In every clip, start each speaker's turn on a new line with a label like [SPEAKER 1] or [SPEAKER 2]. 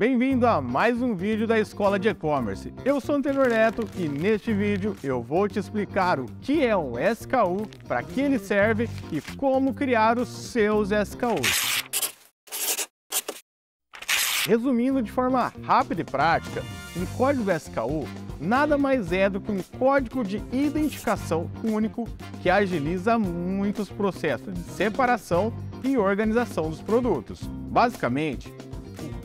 [SPEAKER 1] Bem-vindo a mais um vídeo da Escola de E-Commerce. Eu sou Antenor Neto e neste vídeo eu vou te explicar o que é um SKU, para que ele serve e como criar os seus SKUs. Resumindo de forma rápida e prática, um código SKU nada mais é do que um código de identificação único que agiliza muitos processos de separação e organização dos produtos. Basicamente,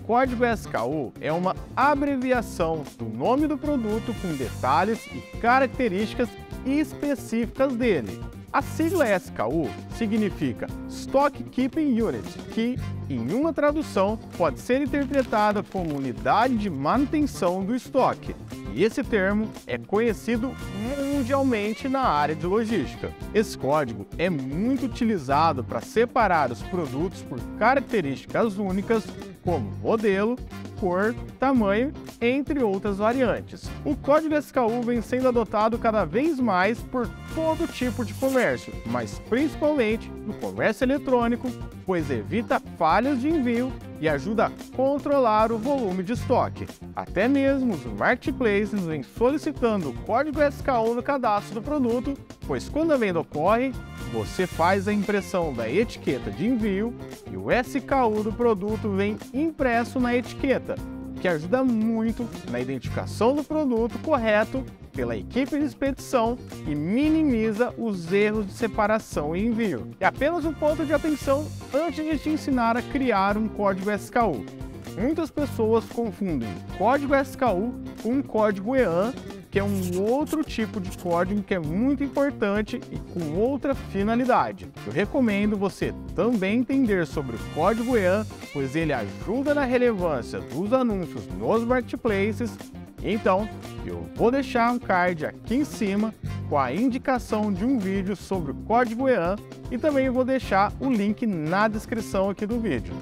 [SPEAKER 1] código SKU é uma abreviação do nome do produto com detalhes e características específicas dele. A sigla SKU significa Stock Keeping Unit, que, em uma tradução, pode ser interpretada como unidade de manutenção do estoque. E esse termo é conhecido mundialmente na área de logística. Esse código é muito utilizado para separar os produtos por características únicas, como modelo, cor, tamanho, entre outras variantes. O código SKU vem sendo adotado cada vez mais por todo tipo de comércio, mas principalmente no comércio eletrônico, pois evita falhas de envio e ajuda a controlar o volume de estoque. Até mesmo os marketplaces vêm solicitando o código SKU no cadastro do produto, pois quando a venda ocorre, você faz a impressão da etiqueta de envio e o SKU do produto vem impresso na etiqueta, que ajuda muito na identificação do produto correto pela equipe de expedição e minimiza os erros de separação e envio. E apenas um ponto de atenção antes de te ensinar a criar um código SKU. Muitas pessoas confundem código SKU com código EAN que é um outro tipo de código que é muito importante e com outra finalidade. Eu recomendo você também entender sobre o código EAN, pois ele ajuda na relevância dos anúncios nos marketplaces. Então, eu vou deixar um card aqui em cima com a indicação de um vídeo sobre o código EAN e também vou deixar o link na descrição aqui do vídeo.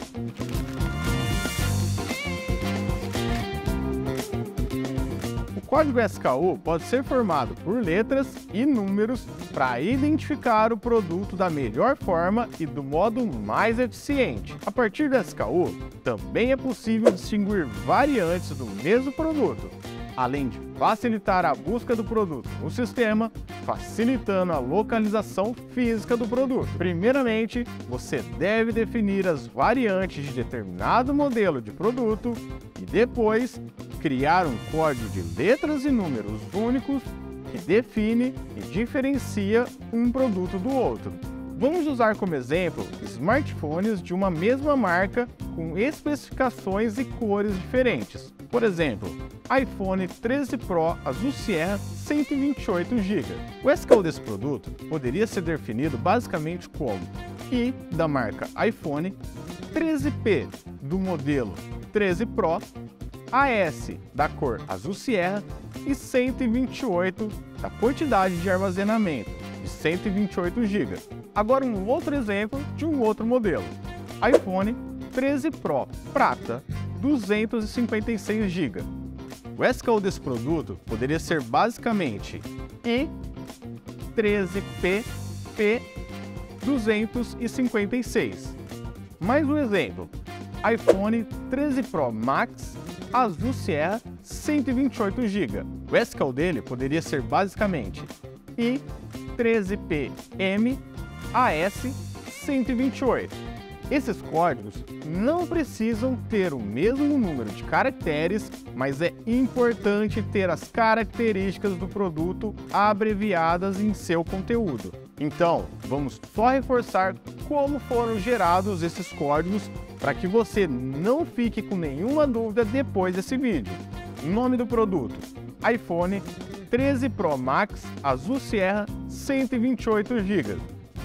[SPEAKER 1] Código SKU pode ser formado por letras e números para identificar o produto da melhor forma e do modo mais eficiente. A partir do SKU, também é possível distinguir variantes do mesmo produto, além de facilitar a busca do produto no sistema, facilitando a localização física do produto. Primeiramente, você deve definir as variantes de determinado modelo de produto e depois criar um código de letras e números únicos que define e diferencia um produto do outro. Vamos usar como exemplo smartphones de uma mesma marca com especificações e cores diferentes. Por exemplo, iPhone 13 Pro Azul Sierra 128 GB. O SKU desse produto poderia ser definido basicamente como I da marca iPhone, 13P do modelo 13 Pro AS da cor azul Sierra e 128 da quantidade de armazenamento de 128 GB. Agora um outro exemplo de um outro modelo. iPhone 13 Pro Prata 256 GB. O SKU desse produto poderia ser basicamente I13PP 256. Mais um exemplo, iPhone 13 Pro Max Azul Sierra 128 GB. O SKU dele poderia ser basicamente I13PM AS 128. Esses códigos não precisam ter o mesmo número de caracteres, mas é importante ter as características do produto abreviadas em seu conteúdo. Então, vamos só reforçar como foram gerados esses códigos para que você não fique com nenhuma dúvida depois desse vídeo. Nome do produto: iPhone 13 Pro Max Azul Sierra 128 GB.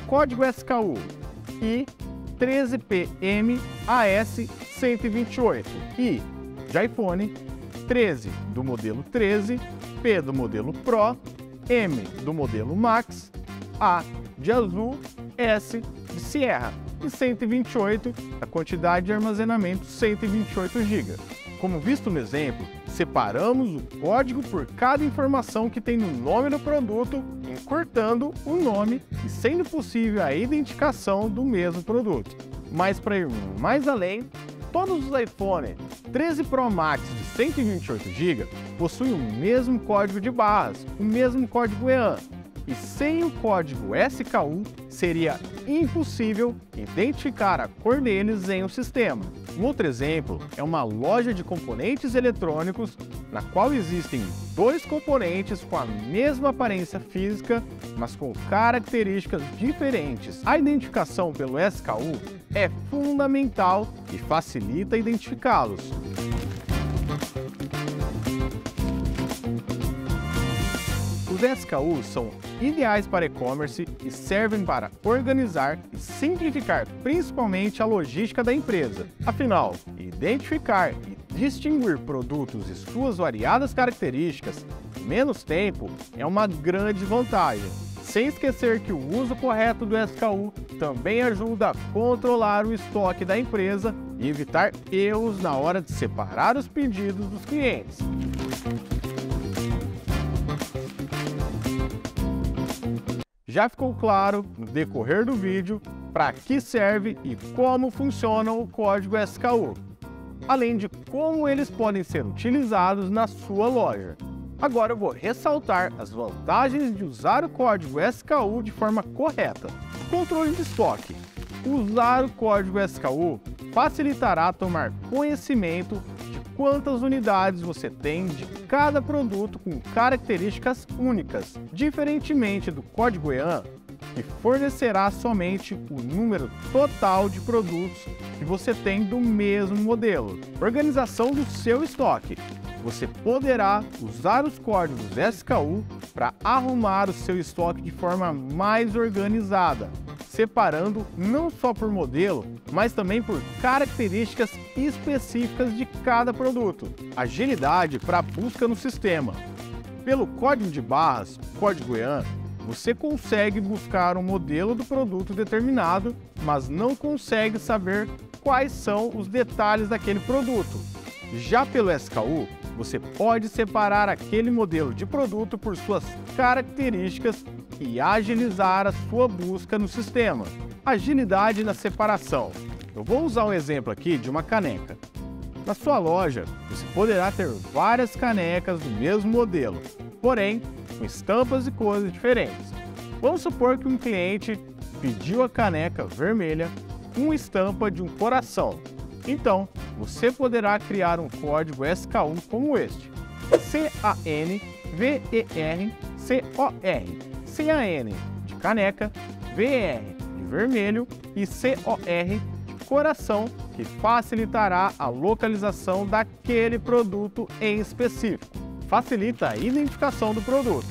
[SPEAKER 1] Código SKU I13PM AS 128 e de iPhone 13 do modelo 13, P do modelo Pro, M do modelo Max, A de azul, S de Sierra e 128 a quantidade de armazenamento 128 GB. Como visto no exemplo, separamos o código por cada informação que tem no nome do produto, encurtando o nome e sendo possível a identificação do mesmo produto. Mas para ir mais além, Todos os iPhone 13 Pro Max de 128 GB possuem o mesmo código de barras, o mesmo código EAN, e sem o código SKU seria impossível identificar a cor deles em um sistema. Um outro exemplo é uma loja de componentes eletrônicos na qual existem dois componentes com a mesma aparência física, mas com características diferentes. A identificação pelo SKU é fundamental e facilita identificá-los. Os SKUs são ideais para e-commerce e servem para organizar e simplificar principalmente a logística da empresa. Afinal, identificar e distinguir produtos e suas variadas características em menos tempo é uma grande vantagem. Sem esquecer que o uso correto do SKU também ajuda a controlar o estoque da empresa e evitar erros na hora de separar os pedidos dos clientes. Já ficou claro no decorrer do vídeo para que serve e como funciona o código SKU, além de como eles podem ser utilizados na sua loja. Agora eu vou ressaltar as vantagens de usar o código SKU de forma correta. Controle de estoque. Usar o código SKU facilitará tomar conhecimento quantas unidades você tem de cada produto com características únicas, diferentemente do código EAN, que fornecerá somente o número total de produtos que você tem do mesmo modelo. Organização do seu estoque. Você poderá usar os códigos SKU para arrumar o seu estoque de forma mais organizada, separando não só por modelo, mas também por características específicas de cada produto. Agilidade para busca no sistema. Pelo código de barras, código EAN, você consegue buscar um modelo do produto determinado, mas não consegue saber quais são os detalhes daquele produto. Já pelo SKU, você pode separar aquele modelo de produto por suas características e agilizar a sua busca no sistema. Agilidade na separação. Eu vou usar um exemplo aqui de uma caneca. Na sua loja, você poderá ter várias canecas do mesmo modelo, porém com estampas e cores diferentes. Vamos supor que um cliente pediu a caneca vermelha com estampa de um coração. Então, você poderá criar um código SKU como este: C-A-N-V-E-R-C-O-R. C-A-N de caneca, V-R de vermelho e C-O-R coração, que facilitará a localização daquele produto em específico. Facilita a identificação do produto.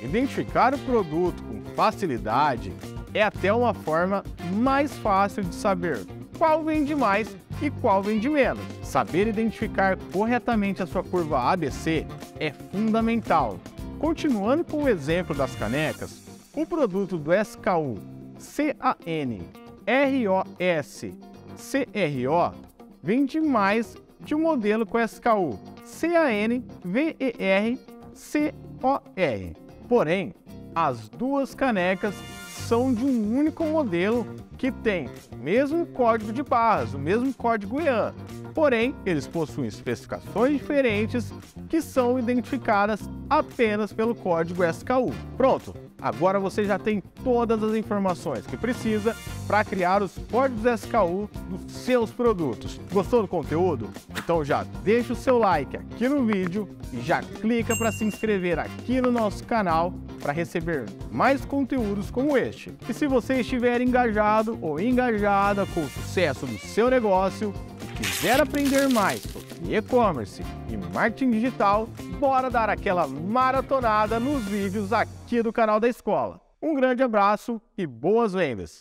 [SPEAKER 1] Identificar o produto com facilidade é até uma forma mais fácil de saber qual vende mais e qual vende menos. Saber identificar corretamente a sua curva ABC é fundamental Continuando com o exemplo das canecas, o produto do SKU CAN-ROS-CRO vende mais de um modelo com SKU CAN-VER-COR. Porém, as duas canecas são de um único modelo que tem o mesmo código de barras, o mesmo código EAN, Porém, eles possuem especificações diferentes que são identificadas apenas pelo código SKU. Pronto! Agora você já tem todas as informações que precisa para criar os códigos SKU dos seus produtos. Gostou do conteúdo? Então já deixa o seu like aqui no vídeo e já clica para se inscrever aqui no nosso canal para receber mais conteúdos como este. E se você estiver engajado ou engajada com o sucesso do seu negócio, quiser aprender mais sobre e-commerce e marketing digital, bora dar aquela maratonada nos vídeos aqui do canal da escola. Um grande abraço e boas vendas!